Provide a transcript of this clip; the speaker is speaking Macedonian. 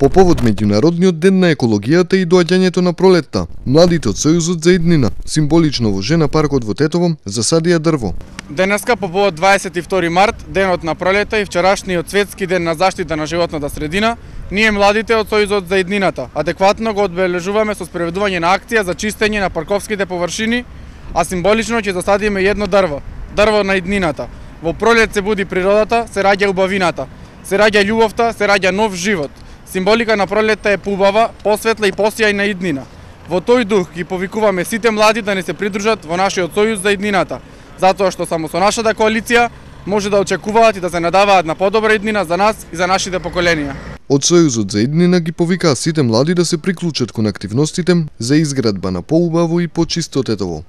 По повод меѓународниот ден на екологијата и доаѓањето на пролетта, младите од Сојузот за еднина, символично во жена паркот во Тетово, засадија дрво. Денеска по повод 22 март, денот на пролета и вчерашниот светски ден на заштита на животната средина, ние младите од Сојузот за еднината адекватно го одбележуваме со спроведување на акција за чистење на парковските површини, а символично ќе засадиме едно дрво, дрво на еднината. Во пролет се буди природата, се раѓа убавината, се раѓа љубовта, се раѓа нов живот – Символика на пролетта е пубава, посветла и посјајна иднина. Во тој дух ги повикуваме сите млади да не се придружат во нашиот сојуз за иднината, затоа што само со нашата коалиција може да очекуваат и да се надаваат на подобра иднина за нас и за нашите поколенија. Од Сојузот за иднина ги повикаа сите млади да се приклучат кон активностите за изградба на поубаво и почисто Тетово.